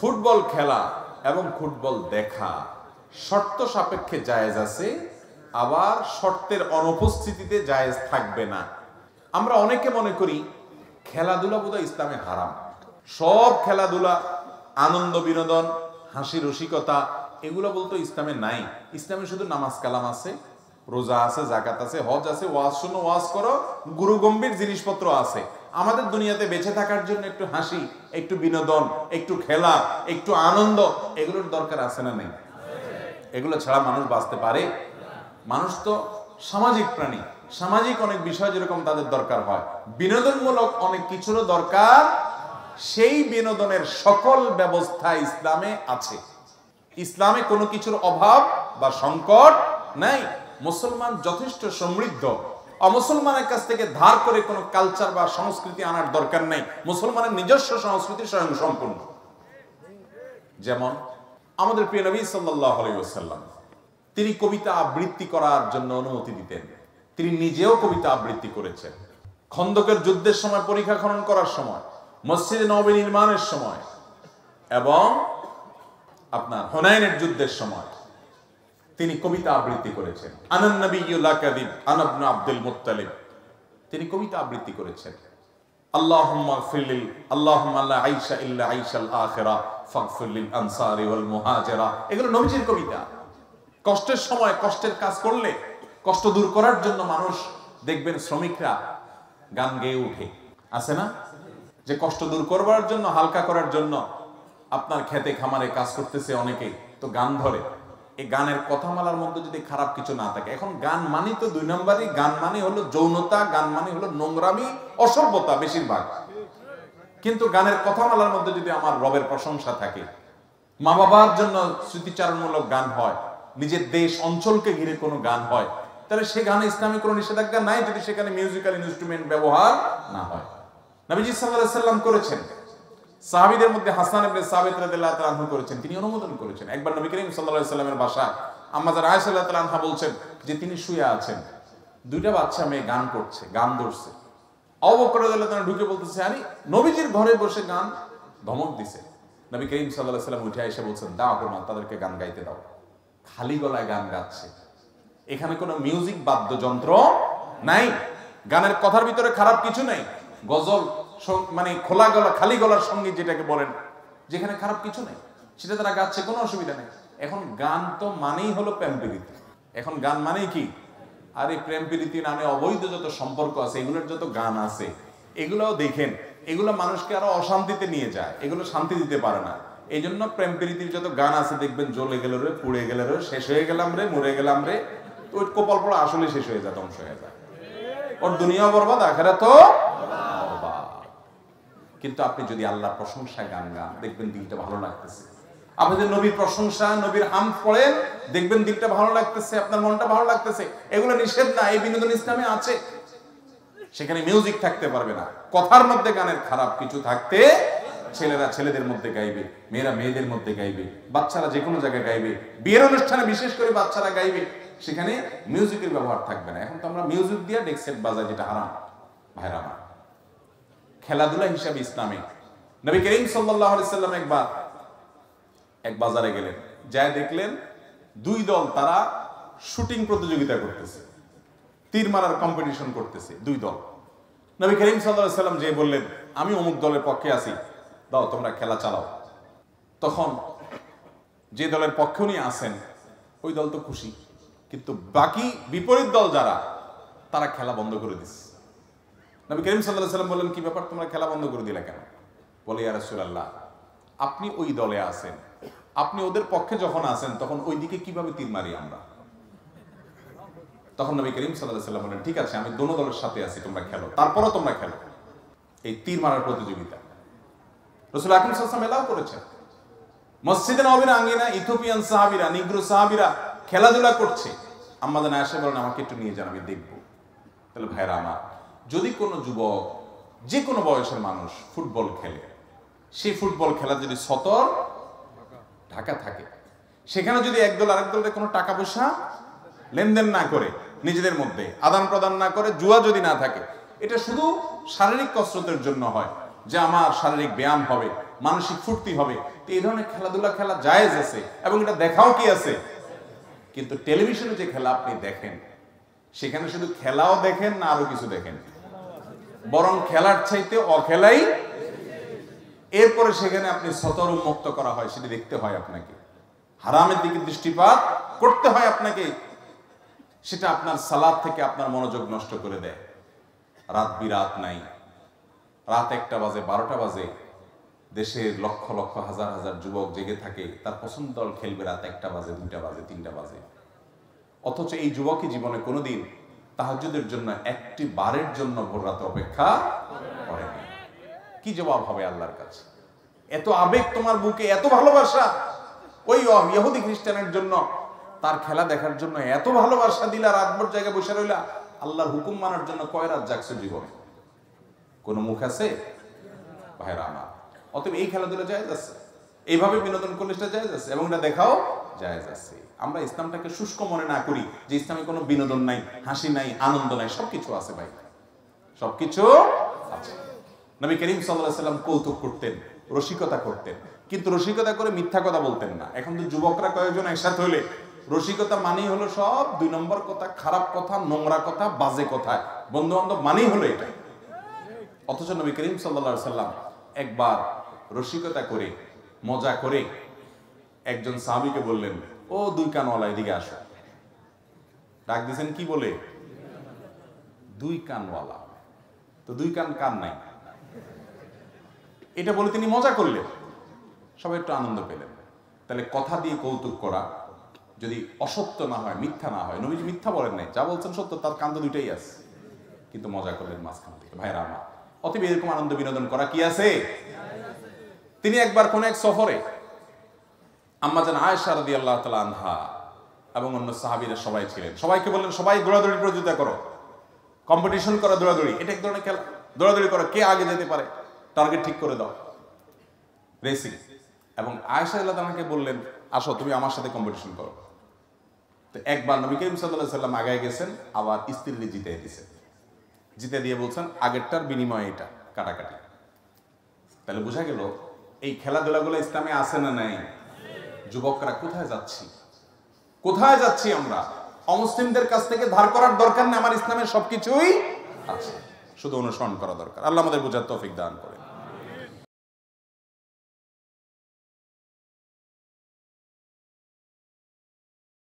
Football খেলা এবং football দেখা। শর্ত সাপেক্ষে জায়েজ আছে, আবার শর্তের অনুপস্থিতিতে জায়েজ থাকবে না। আমরা অনেকে মনে করি, খেলাধুলা বোধহয় ইসলামে হারাম। সব খেলাধুলা, আনন্দ বিনোদন, হাসি রসিকতা, এগুলো বলতো ইসলামে নাই। ইসলামে শুধু নামাজ কালাম আছে, রোজা আছে জাকাত আছে, হজ আছে, ওয়াজ শুনো, ওয়াজ করো গুরু গম্ভীর জিনিসপত্র আছে। আমাদের দুনিয়াতে বেঁচে থাকার জন্য একটু হাসি, একটু বিনোদন, একটু খেলা, একটু আনন্দ, এগুলোর দরকার আছে না নেই? এগুলো ছাড়া মানুষ বাঁচতে পারে? মানুষ তো সামাজিক প্রাণী। সামাজিক অনেক বিষয় যেরকম তাদের দরকার হয়। বিনোদনমূলক অনেক কিছুরও দরকার। সেই বিনোদনের সকল ব্যবস্থা ইসলামে আছে। ইসলামে কোনো কিছুর অভাব বা সংকট নাই। মুসলমান যথেষ্ট সমৃদ্ধ। অমুসলমানের কাছ থেকে ধার করে কোনো কালচার বা সংস্কৃতি আনার দরকার নেই। মুসলমানের নিজস্ব সংস্কৃতি স্বয়ং সম্পূর্ণ যেমন আমাদের প্রিয় নবী সাল্লাহ আলাইসাল্লাম তিনি কবিতা আবৃত্তি করার জন্য অনুমতি দিতেন। তিনি নিজেও কবিতা আবৃত্তি করেছেন। খন্দকের যুদ্ধের সময় পরীক্ষা খনন করার সময়, মসজিদে নবী নির্মাণের সময় এবং আপনার হোনাইনের যুদ্ধের সময়। তিনি কবিতা আবৃত্তি করেছেন। আনন্দ নবী কাদিব আব্দুল মুত্তালিব। তিনি কবিতা আবৃত্তি করেছেন। কষ্টের সময় কষ্টের কাজ করলে, কষ্ট দূর করার জন্য মানুষ দেখবেন শ্রমিকরা গান গেয়ে উঠে। না? যে কষ্ট দূর করবার জন্য, হালকা করার জন্য আপনার খেতে খামারে কাজ করতেছে অনেকে তো গান ধরে। এই গানের কথামালার মধ্যে যদি খারাপ কিছু না থাকে, এখন গান মানি তো দুই নম্বরই, গান মানে হলো যৌনতা, গান মানে হলো নোংরামি, অসভ্যতা বেশিরভাগ। কিন্তু গানের কথামালার মধ্যে যদি আমার রবের প্রশংসা থাকে মা বাবার জন্য স্মৃতিচারণমূলক গান হয়, নিজের দেশ, অঞ্চলকে ঘিরে কোনো গান হয়, তাহলে সে গানে ইসলামী কোনো নিষেধাজ্ঞা নাই যদি সেখানে মিউজিক্যাল ইনস্ট্রুমেন্ট ব্যবহার না হয়। নবীজি সাল্লাল্লাহু সাল্লাম করেছেন। সাহাবীদের মধ্যে হাসান ইবনে সাবিত রাদিয়াল্লাহু তাআলা করেছেন, তিনি অনুমোদন করেছেন। একবার নবী করিম সাল্লাল্লাহু আলাইহি সাল্লামের বাসায় আম্মা যারা আয়েশা রাদিয়াল্লাহু আনহা বলছেন যে তিনি শুয়ে আছেন, দুইটা বাচ্চা মেয়ে গান করছে, গান ধরছে। অবকর রাদিয়াল্লাহু তাআলা ঢুকে বলতেছে, আরে, নবীজির ঘরে বসে গান ধমক দিছে। নবী করিম সাল্লাল্লাহু আলাইহি সাল্লাম উঠে এসে বলছেন, দাও প্রমাণ তাদেরকে গান গাইতে দাও। খালি গলায় গান গাচ্ছে। এখানে কোনো মিউজিক বাদ্যযন্ত্র নাই। গানের কথার ভিতরে খারাপ কিছু নাই। গজল মানে খোলা গলা, খালি গলার সংগীত যেটাকে বলেন, যেখানে খারাপ কিছু নেই। সেটা তারা গাচ্ছে, কোনো অসুবিধা নেই। এখন গান তো মানেই হলো প্রেম প্রীতি। এখন গান মানেই কি? আর এই প্রেম প্রীতি নামে অবৈধ যত সম্পর্ক আছে, এগুলোর যত গান আছে, এগুলোও দেখেন, এগুলো মানুষকে আরও অশান্তিতে নিয়ে যায়, এগুলো শান্তি দিতে পারে না। এই জন্য প্রেম প্রীতির যত গান আছে, দেখবেন জ্বলে গেল রে, পুড়ে গেল রে, শেষ হয়ে গেলাম রে, মরে গেলাম রে, ওই কপাল পড়া আসলে শেষ হয়ে যায়, ধ্বংস হয়ে যায়। ওর দুনিয়া বরবাদ আখেরা তো। কিন্তু আপনি যদি আল্লাহর প্রশংসা গান গান, দেখবেন দিলটা ভালো লাগতেছে। আপনি যদি নবীর প্রশংসা, নবীর হাম পড়েন, দেখবেন দিলটা ভালো লাগতেছে, আপনার মনটা ভালো লাগতেছে। এগুলো নিষেধ না, এই বিনোদন ইসলামে আছে। সেখানে মিউজিক থাকতে পারবে না। কথার মধ্যে গানের খারাপ কিছু থাকতে ছেলেরা ছেলেদের মধ্যে গাইবে, মেয়েরা মেয়েদের মধ্যে গাইবে, বাচ্চারা যে কোনো জায়গায় গাইবে, বিয়ের অনুষ্ঠানে বিশেষ করে বাচ্চারা গাইবে, সেখানে মিউজিকের ব্যবহার থাকবে না। এখন তো আমরা মিউজিক দিয়ে ডেক সেট বাজাই, যেটা হারাম। ভাইরা আমার। খেলাধুলা হিসাবে ইসলামে। নবী করিম সাল্লাম একবার এক বাজারে গেলেন। যায় দেখলেন দুই দল তারা শুটিং প্রতিযোগিতা করতেছে। তীর মারার কম্পিটিশন করতেছে দুই দল। নবী করিম সাল্লাম যে বললেন, আমি অমুক দলের পক্ষে আছি। দাও, তোমরা খেলা চালাও। তখন যে দলের পক্ষে উনি আসেন, ওই দল তো খুশি। কিন্তু বাকি বিপরীত দল যারা, তারা খেলা বন্ধ করে দিচ্ছে নবী করিম সাল্লাহ সাল্লাম বললেন, কি ব্যাপার? তোমরা খেলা বন্ধ করে দিলে কেন? বলে, ইয়া রাসূলুল্লাহ, আপনি ওই দলে আছেন। আপনি ওদের পক্ষে যখন আছেন, তখন ওই দিকে কীভাবে তীর মারি আমরা? তখন নবী করিম সাল্লাহ সাল্লাম বললেন, ঠিক আছে, আমি দোনো দলের সাথে আছি, তোমরা খেলো। তারপরও তোমরা খেলো। এই তীর মারার প্রতিযোগিতা। রসুল আকিম সাল্লাম এলাও করেছেন। মসজিদে নবীর আঙ্গিনা ইথোপিয়ান সাহাবিরা, নিগ্রো সাহাবিরা খেলাধুলা করছে। আমাদের আসে বলেন, আমাকে একটু নিয়ে যান, আমি দেখব। তাহলে ভাইরা আমার যদি কোনো যুবক, যে কোনো বয়সের মানুষ ফুটবল খেলে, সেই ফুটবল খেলা যদি সতর ঢাকা থাকে, সেখানে যদি একদল আরেক দলের কোনো টাকা পয়সা লেনদেন না করে নিজেদের মধ্যে, আদান প্রদান না করে, জুয়া যদি না থাকে, এটা শুধু শারীরিক কসরতের জন্য হয়, যে আমার শারীরিক ব্যায়াম হবে, মানসিক ফুর্তি হবে, তো এই ধরনের খেলাধুলা খেলা জায়েজ আছে এবং এটা দেখাও কি আছে? কিন্তু টেলিভিশনে যে খেলা আপনি দেখেন, সেখানে শুধু খেলাও দেখেন না আরও কিছু দেখেন। বরং খেলার চাইতে অখেলাই। এরপরে সেখানে আপনি সতর মুক্ত করা হয়, সেটি দেখতে হয় আপনাকে। হারামের দিকে দৃষ্টিপাত করতে হয় আপনাকে। সেটা আপনার সালাদ থেকে আপনার মনোযোগ নষ্ট করে দেয়। রাত বিরাত নাই। রাত একটা বাজে, বারোটা বাজে। দেশের লক্ষ লক্ষ, হাজার হাজার যুবক জেগে থাকে। তার পছন্দ দল খেলবে রাত একটা বাজে, দুইটা বাজে, তিনটা বাজে। অথচ এই যুবকই জীবনে কোনোদিন তাহাজুদের জন্য একটি বারের জন্য ভোর রাতে অপেক্ষা করেনি। কি জবাব হবে আল্লাহর কাছে? এত আবেগ তোমার বুকে, এত ভালোবাসা। ওই ইহুদি খ্রিস্টানের জন্য তার খেলা দেখার জন্য এত ভালোবাসা দিলা, রাতভর জায়গায় বসে রইলা। আল্লাহর হুকুম মানার জন্য কয় রাত জাগছো জীবনে? কোন মুখ আছে? ভাইরা আমার। অতএব এই খেলাধুলা জায়েজ আছে। এইভাবে বিনোদন করলে সেটা জায়েজ আছে। এবং এটা দেখাও জায়েজ আছে। আমরা ইসলামটাকে শুষ্ক মনে না করি যে ইসলামে কোনো বিনোদন নাই, হাসি নাই, আনন্দ নাই, সবকিছু আছে ভাই। সবকিছু আছে। নবী করিম সাল্লাহ সাল্লাম কৌতুক করতেন, রসিকতা করতেন। কিন্তু রসিকতা করে মিথ্যা কথা বলতেন না। এখন তো যুবকরা কয়েকজন একসাথে হলে রসিকতা মানেই হলো সব দুই নম্বর কথা, খারাপ কথা, নোংরা কথা, বাজে কথা। বন্ধু বান্ধব মানেই হলো এটা। অথচ নবী করিম সাল্লা সাল্লাম একবার রসিকতা করে, মজা করে একজন সাহাবিকে বললেন, ও দুই কানওয়ালা, এদিকে আসো। ডাক দিয়েছেন, কি বলে? দুই কানওয়ালা। তো দুই কান কান নাই। এটা বলে তিনি মজা করলেন। সবাই একটু আনন্দ পেলেন। তাহলে কথা দিয়ে কৌতুক করা, যদি অসত্য না হয়, মিথ্যা না হয়, নবীজি মিথ্যা বলেন নাই, যা বলছেন সত্য, তার কান্দ দুইটাই আছে। কিন্তু মজা করলেন মাঝখান থেকে। ভাইরা আমার, অতএব এরকম আনন্দ বিনোদন করা কি আছে? তিনি একবার কোন এক সফরে আম্মা যেন আয়েশা রাদি আল্লাহ তালা আনহা এবং অন্য সাহাবিরা সবাই ছিলেন। সবাইকে বললেন, সবাই দৌড়াদৌড়ি প্রতিযোগিতা করো। কম্পিটিশন করা দৌড়াদৌড়ি। এটা এক ধরনের খেলা। দৌড়াদৌড়ি করো। কে আগে যেতে পারে? টার্গেট ঠিক করে দাও। রেসিং এবং আয়েশা আল্লাহ তালাকে বললেন, আসো, তুমি আমার সাথে কম্পিটিশন করো। তো একবার নবী করিম সাল্লাহ সাল্লাম আগায় গেছেন, আবার স্ত্রী জিতে দিয়েছেন। জিতে দিয়ে বলছেন, আগেরটার বিনিময়ে এটা কাটাকাটি। তাহলে বোঝা গেল, এই খেলাধুলাগুলো ইসলামে আছে না নাই? যুবকরা, কোথায় যাচ্ছি? কোথায় যাচ্ছি আমরা? অমুসলিমদের কাছ থেকে ধার করার দরকার নেই, আমার ইসলামের সবকিছুই আছে। শুধু অনুসরণ করা দরকার। আল্লাহ আমাদের বোঝার তৌফিক দান করে